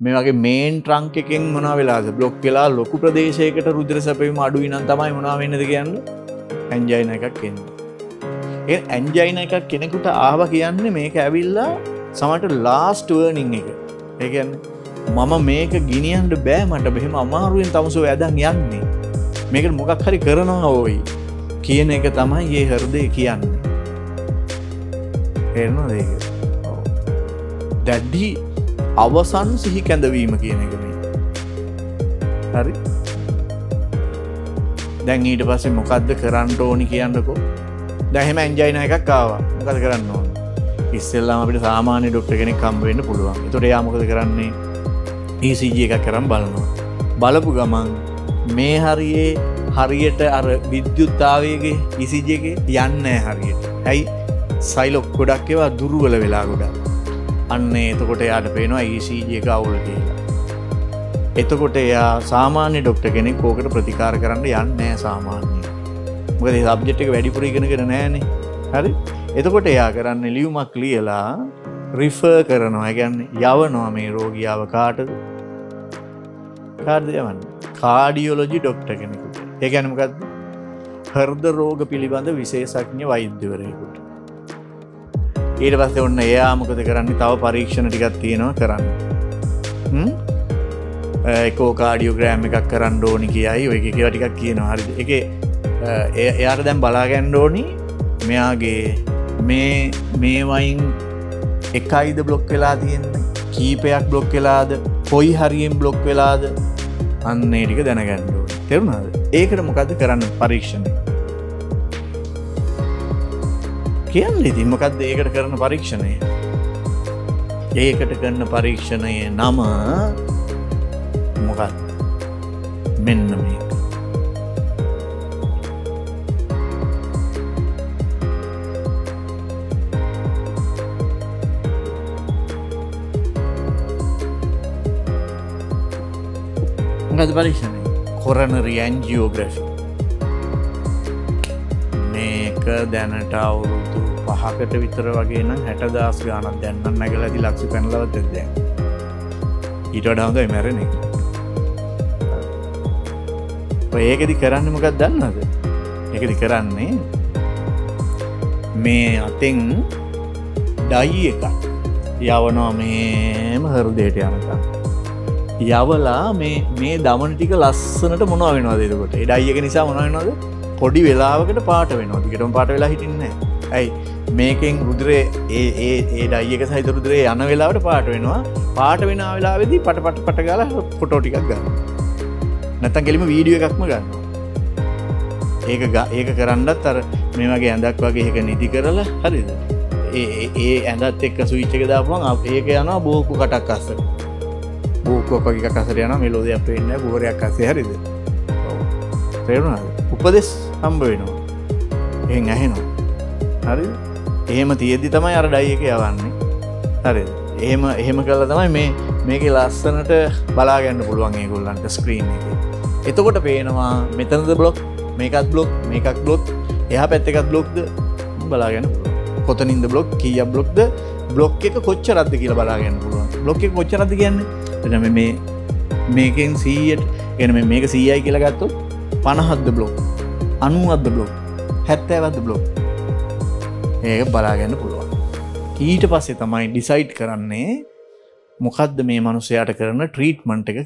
මේ වගේ මේන් ට්‍රංක එකෙන් මොනා වෙලාද? බ්ලොක් වෙලා ලොකු ප්‍රදේශයකට රුද්‍ර සැපීම අඩුයි නම් තමයි මොනා වෙන්නද කියන්න? ඇන්ජයින එකක් එන්න. ඒ ඇන්ජයින එකක් කෙනෙකුට ආව කියන්නේ මේක ඇවිල්ලා සමට ලාස්ටවර්නිං එක. ඒගැන්න මම මේක ගිනියන්ට බෑ මට බෙහෙම අමාරුවෙන් තමසු ඇදන් යන්නේ. මේකට මොකක් හරි කරනවා ඕයි කියන එක තමයි ඒ හරදය කියන්නේ. එරන දේක දැඩ්ඩි අවසන් සිහි කැඳවීම කියන එක මේ. හරි. දැන් ඊට පස්සේ මොකක්ද කරන්න ඕනි කියන්නකෝ. දැහෙම ඇන්ජයින එකක් කාවා මොකද කරන්න ඕන? ඉස්සෙල්ලාම අපිට සාමාන්‍ය ඩොක්ට කෙනෙක් කම්බවෙන්න පුළුවන්. තොට යාමකද කරන්නේ? ECG එකක් කරම් බලනවා. බලපු ගමන් මේ හරියේ හරියට අර විද්‍යුත්තාවයගේ ඉසිජගේ යන්න හරියට. ඇයි? සයිලොක් ගොඩක් ඒවා දුරුවල වෙලා ගොඩක්. අන්න එතකොට යාට පේනවා ECG එක අවුල් කියලා. එතකොට එයා සාමාන්‍ය ඩොක්ට කෙනෙක් කෝකට ප්‍රතිකාර කරන්න යන්නෑ සාමාන්‍ය මොකද සබ්ජෙට් එක වැඩිපුර ඉගෙනගෙන නෑනේ හරි? එතකොට එයා කරන්න ලියුමක් ලියලා රිෆ කරනවා. ගැන්න යවනවා මේ රෝගියාව කාටද? කාර්දයවන්න කාඩියෝලොජි ඩොක්ට කෙනෙකුට. ඒගැනමකක්ද හර්ද රෝග පිළිබඳ විශේෂඥ වෛද්‍යවරයකුට. ඊට පස්සේ ඔන්න එයාමකද කරන්න? තව පරීක්ෂණ ටිකත් තියෙනවා කරන්න. එකෝ කාඩියෝග්‍රෑම් එකක් කරන්න ඕනි කියයි ඔය කියව ටිකක් කියනවා. හරි. එක එයාට දැම් බලාගැන්ඩෝනි මෙයාගේ මේ මේවයින් එකයිද බ්ලොක් වෙලා තියෙන්න? කීපයක් බ්ලොක් වෙලාද? කොයි හරියෙන් බ්ලොක් වෙලාද? අන්නේ ටික දැනගැන්ඩෝ තෙරුණාද? ඒකට මොකද කරන්න පරීක්ෂණය? කියන්න ඉතින් මොකක්ද ඒකට කරන පරීක්ෂණය? ඒකට කරන පරීක්ෂණය නම මොකත් මෙන්න මේක. මොකද පරීක්ෂණය? කොරනරි ඇන්ජියෝග්‍රෆි මේක දැනට අවුරුදු පහකට විතර වගේ නම් හැට දස් ගානක් දැන්න නැගලදි ලක්ෂ පැනලවත් දැ ඊට වඩාහොඳයි මැරණ එක. ඒකෙදි කරන්න මොකක් දන්නද එකදි කරන්නේ මේ අතෙන් ඩයි එකක්. යවනවා මේම හරුදයට යනකම්. යවලා මේ මේ දමන ටික ලස්සනට මොනවා වෙනවා දෙකොට ඩයියක නිසා මොනවනද පොඩි වෙලාවකට පාට වෙනවා. දිකටම පාට වෙලා හිටින්න ඇයි? මේකෙන් රුදුරේ ඒ ඒ ඩයියක සහිතරුදුරේ යන වෙලාවට පාට වෙනවා. පාට වෙන වෙලාවෙදී පට පට පට ගල පොටෝ ටිකක් ගන්න. නැතන් කෙලිම වීඩියෝ එකක්ම ගන්න. ඒක ඒක කරන්නත් අර මේ වගේ ඇඳක් වගේ එක නිති කරලා හරිද? ඒ ඇඳත් එක්ක සුවිච්චක දාපුවන් ඒක යනවා බෝකු කටක් අස්සට බූකෝකගේ කසර යන මෙලෝද අප වෙන්න බෝරයක් අසේ හරිද? තේරුණාද? උපදෙස් හම්බ වෙනවා. එ ඇහෙනවා. හරි එහෙම තියෙද්දි තමයි අර ඩයි එක යවන්නේ. හරි. එහෙම එහෙම කල තමයි මේ මේක ලස්සනට බලාගන්න පුළුවන් ඒගොල්ලන්ට ස්ක්‍රීන් එක. එතකොට පේනවා මෙතනද බ්ලොක් මේකත් බ්ලොක් මේකක් බ්ලොක් එහ පැත්ත එකත් බ්ලොක්ද බලාගන්න කොතනින්ද බ්ලොක් කිය බ්ලොක්ද බ්ලොක් එක කොච්ච රද්ද කියලා බලාගන්න පුළුවන්. බ්ලොක් එක කොච්ච රද කියන්නේ? එනම මේ මේකෙන් සීයට එන මේක සීයයි කියලගත්තු පණහද්ද බ්ලොක් අනුවත්ද බ්ලොක් හැත්තෑවත්ද බ්ලොක් ඒක බලාගන්න පුළුවන්. ඊට පස්සේ තමයි ඩිසයිට් කරන්නේ මොකක්ද මේ මනුසයාට කරන ට්‍රීට්මන්ට් එක